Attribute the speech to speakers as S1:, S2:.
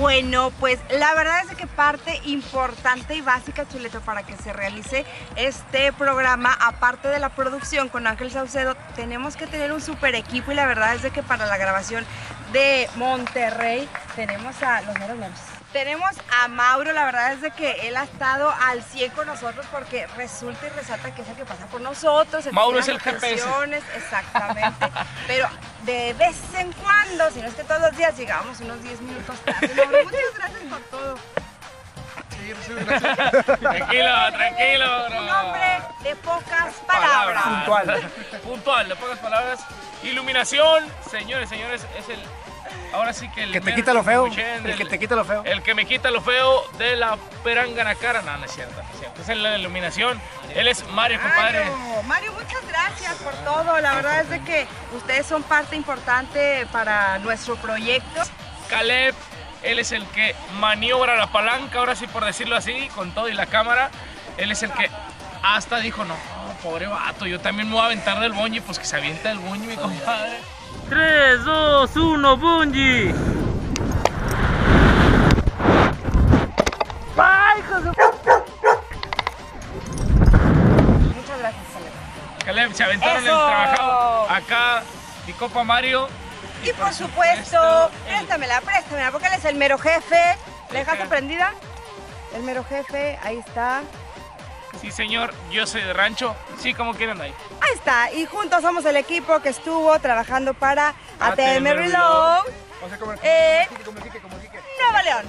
S1: Bueno, pues la verdad es que parte importante y básica, Chuleto, para que se realice este programa, aparte de la producción con Ángel Saucedo, tenemos que tener un super equipo y la verdad es que para la grabación de Monterrey tenemos a los meros meros. Tenemos a Mauro, la verdad es de que él ha estado al 100 con nosotros porque resulta y resalta que es el que pasa por nosotros. el
S2: Mauro es el GPS.
S1: Exactamente. Pero de vez en cuando, si no es que todos los días, llegamos unos 10 minutos tarde. Mauro, muchas gracias por todo.
S2: Tranquilo, tranquilo. bro.
S1: Un hombre de pocas palabras.
S2: Puntual. Puntual, de pocas palabras. Iluminación, señores, señores, es el. Ahora sí que el.
S3: Que te quita lo feo.
S2: Cuchichén,
S3: El que te quita lo feo.
S2: El que me quita lo feo de la perangana cara. No, no es cierto, no es cierto. Esa es la iluminación. Él es Mario, compadre.
S1: Mario, Mario, muchas gracias por todo. La verdad es de que ustedes son parte importante para nuestro proyecto.
S2: Caleb, él es el que maniobra la palanca, ahora sí por decirlo así, con todo y la cámara. Él es el que hasta dijo, no, pobre vato, yo también me voy a aventar del bonji, pues que se avienta del bonji, mi compadre.
S4: 3, 2, 1, Bungie.
S1: Muchas gracias, Caleb.
S2: Caleb, se aventaron
S1: ¡Eso!
S2: el trabajado acá, mi copa Mario.
S1: Y por supuesto, préstamela, préstamela, porque él es el mero jefe. ¿Le dejaste prendida? El mero jefe, ahí está.
S2: Sí, señor, yo soy de rancho. Sí, como quieran ahí.
S1: Ahí está, y juntos somos el equipo que estuvo trabajando para ATM Reload.
S3: Vamos a comer.
S1: Eh, Nueva León.